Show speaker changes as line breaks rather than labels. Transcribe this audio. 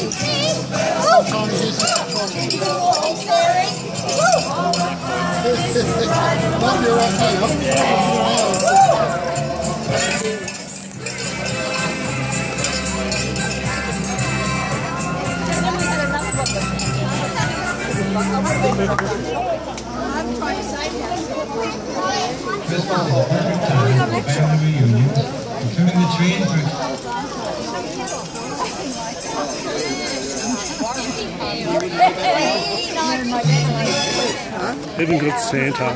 Love you. Hope you have your eyes.
Christmas is the family reunion. Trimming the tree
Even good Santa.